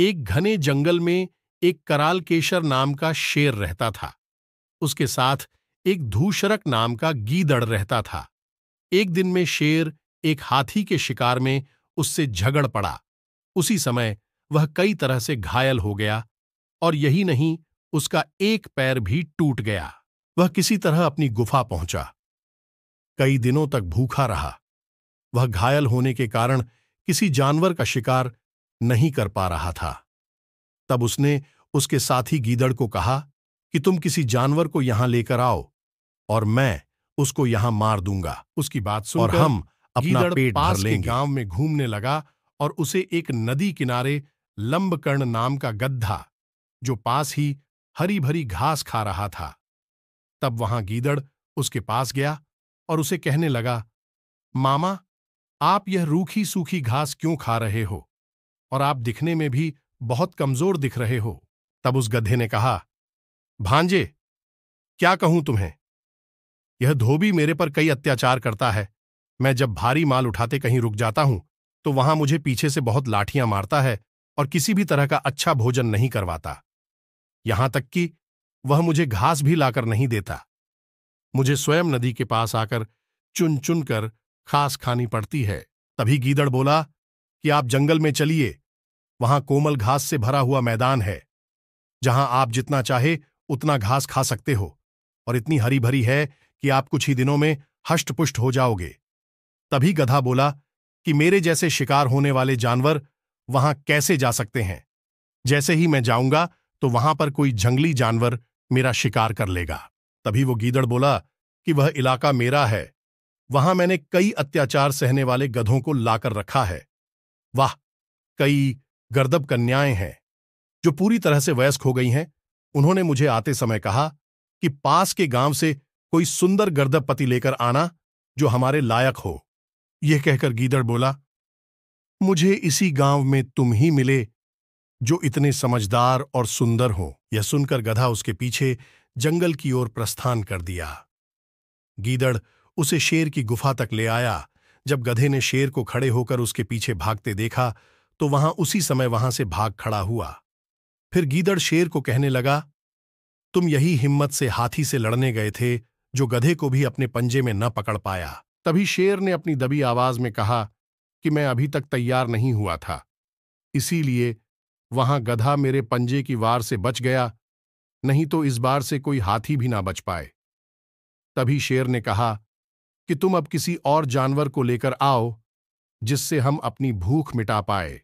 एक घने जंगल में एक कराल केशर नाम का शेर रहता था। उसके साथ एक धूशरक नाम का गीदड़ रहता था। एक दिन में शेर एक हाथी के शिकार में उससे झगड़ पड़ा। उसी समय वह कई तरह से घायल हो गया और यही नहीं, उसका एक पैर भी टूट गया। वह किसी तरह अपनी गुफा पहुँचा। कई दिनों तक भूखा रहा। वह घायल होने के कारण किसी जानवर का शिकार नहीं कर पा रहा था। तब उसने उसके साथी गीदड़ को कहा कि तुम किसी जानवर को यहाँ लेकर आओ और मैं उसको यहाँ मार दूँगा। उसकी बात सुनकर और हम अपना पेट भर लेंगे। गाँव में घूमने लगा और उसे एक नदी किनारे लंबकर्ण नाम का गद्धा जो पास ही हरी भरी घास खा रहा था। तब वहाँ गीदड़ उसके पास गया और उसे कहने लगा मामा आप यह रूखी सूखी घास क्यों खा रहे हो? और आप दिखने में भी बहुत कमज़ोर दिख रहे हो। तब उस गधे ने कहा, भांजे, क्या कहूँ तुम्हें? यह धोबी मेरे पर कई अत्याचार करता है। मैं जब भारी माल उठाते कहीं रुक जाता हूँ तो वहाँ मुझे पीछे से बहुत लाठियाँ मारता है और किसी भी तरह का अच्छा भोजन नहीं करवाता। यहाँ तक कि वह मुझे घास भी लाकर नहीं देता। मुझे स्वयं नदी के पास आकर चुन चुन कर खानी पड़ती है। तभी गीदड़ बोला, कि आप जंगल में चलिए वहाँ कोमल घास से भरा हुआ मैदान है। जहाँ आप जितना चाहे, उतना घास खा सकते हो, और इतनी हरी भरी है कि आप कुछ ही दिनों में हष्टपुष्ट हो जाओगे। तभी गधा बोला कि मेरे जैसे शिकार होने वाले जानवर वहाँ कैसे जा सकते हैं? जैसे ही मैं जाऊँगा तो वहाँ पर कोई जंगली जानवर मेरा शिकार कर लेगा। तभी वो गीदड़ बोला कि वह इलाका मेरा है। वहाँ मैंने कई अत्याचार सहने वाले गधों को लाकर रखा है। वाह! कई गर्दब कन्याएँ हैं, जो पूरी तरह से वयस्क हो गई हैं, उन्होंने मुझे आते समय कहा कि पास के गाँव से कोई सुंदर गर्दब पति लेकर आना जो हमारे लायक हो। यह कहकर गीदड़ बोला, मुझे इसी गाँव में तुम ही मिले जो इतने समझदार और सुंदर हो। यह सुनकर गधा उसके पीछे जंगल की ओर प्रस्थान कर दिया। गीदड़ उसे शेर की गुफा तक ले आया। जब गधे ने शेर को खड़े होकर उसके पीछे भागते देखा तो वहाँ उसी समय वहाँ से भाग खड़ा हुआ। फिर गीदड़ शेर को कहने लगा, तुम यही हिम्मत से हाथी से लड़ने गए थे, जो गधे को भी अपने पंजे में न पकड़ पाया। तभी शेर ने अपनी दबी आवाज़ में कहा कि मैं अभी तक तैयार नहीं हुआ था। इसीलिए वहाँ गधा मेरे पंजे की वार से बच गया, नहीं तो इस बार से कोई हाथी भी ना बच पाए। तभी शेर ने कहा कि तुम अब किसी और जानवर को लेकर आओ, जिससे हम अपनी भूख मिटा पाए।